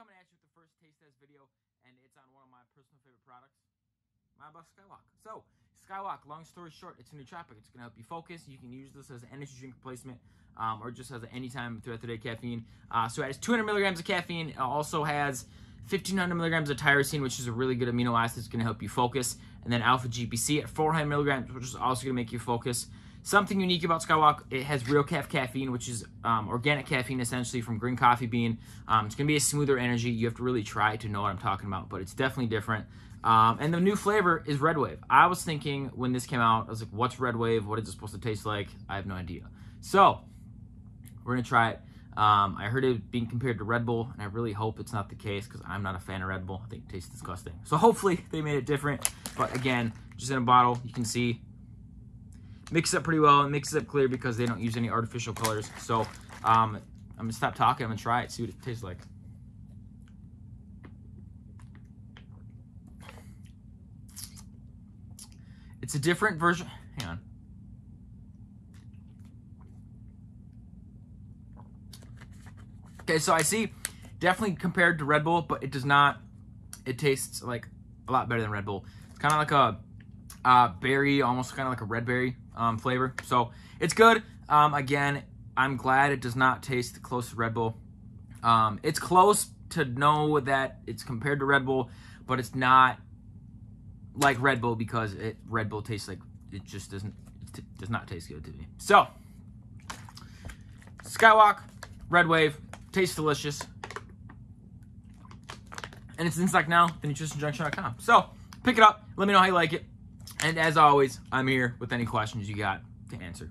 coming at you with the first taste test video, and it's on one of my personal favorite products. Myoblox Skywalk. So, Skywalk, long story short, it's a nootropic. It's going to help you focus. You can use this as an energy drink replacement um, or just as any time throughout the day caffeine. Uh, so, it has 200 milligrams of caffeine. It also has 1500 milligrams of tyrosine, which is a really good amino acid. It's going to help you focus. And then alpha GPC at 400 milligrams, which is also going to make you focus. Something unique about Skywalk, it has real calf caffeine, which is um, organic caffeine essentially from green coffee bean. Um, it's going to be a smoother energy. You have to really try to know what I'm talking about, but it's definitely different. Um, and the new flavor is Red Wave. I was thinking when this came out, I was like, what's Red Wave? What is it supposed to taste like? I have no idea. So, we're going to try it. Um, I heard it being compared to Red Bull, and I really hope it's not the case because I'm not a fan of Red Bull. I think it tastes disgusting. So hopefully they made it different. But again, just in a bottle, you can see mix up pretty well. It mixes up clear because they don't use any artificial colors. So um, I'm gonna stop talking. I'm gonna try it, see what it tastes like. It's a different version. Hang on. Okay, so I see definitely compared to Red Bull, but it does not. It tastes like a lot better than Red Bull. It's kind of like a uh, berry, almost kind of like a red berry um, flavor. So it's good. Um, again, I'm glad it does not taste close to Red Bull. Um, it's close to know that it's compared to Red Bull, but it's not like Red Bull because it Red Bull tastes like it just doesn't it does not taste good to me. So Skywalk, Red Wave, tastes delicious. And it's in stock now, the thenutritionjunction.com. So pick it up. Let me know how you like it. And as always, I'm here with any questions you got to answer.